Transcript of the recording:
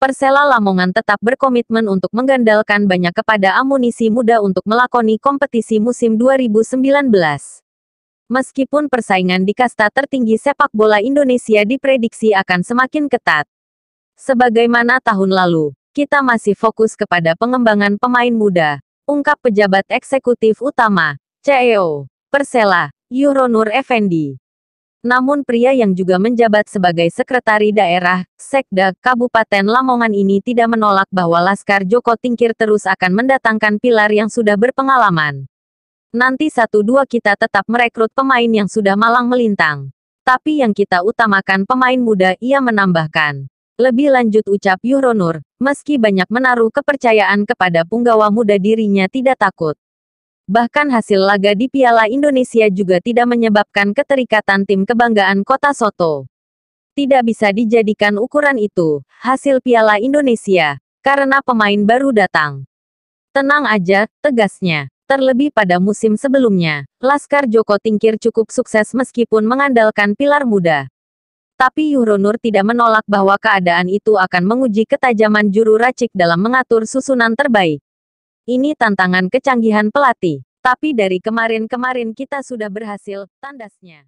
Persela Lamongan tetap berkomitmen untuk menggandalkan banyak kepada amunisi muda untuk melakoni kompetisi musim 2019. Meskipun persaingan di kasta tertinggi sepak bola Indonesia diprediksi akan semakin ketat. Sebagaimana tahun lalu, kita masih fokus kepada pengembangan pemain muda, ungkap pejabat eksekutif utama, CEO, Persela, Yuronur Effendi. Namun pria yang juga menjabat sebagai sekretari daerah, Sekda, Kabupaten Lamongan ini tidak menolak bahwa Laskar Joko Tingkir terus akan mendatangkan pilar yang sudah berpengalaman. Nanti satu-dua kita tetap merekrut pemain yang sudah malang melintang. Tapi yang kita utamakan pemain muda, ia menambahkan. Lebih lanjut ucap Yuronur, meski banyak menaruh kepercayaan kepada punggawa muda dirinya tidak takut. Bahkan hasil laga di Piala Indonesia juga tidak menyebabkan keterikatan tim kebanggaan kota Soto. Tidak bisa dijadikan ukuran itu, hasil Piala Indonesia, karena pemain baru datang. Tenang aja, tegasnya. Terlebih pada musim sebelumnya, Laskar Joko Tingkir cukup sukses meskipun mengandalkan pilar muda. Tapi Yuronur tidak menolak bahwa keadaan itu akan menguji ketajaman juru racik dalam mengatur susunan terbaik. Ini tantangan kecanggihan pelatih. Tapi dari kemarin-kemarin kita sudah berhasil, tandasnya.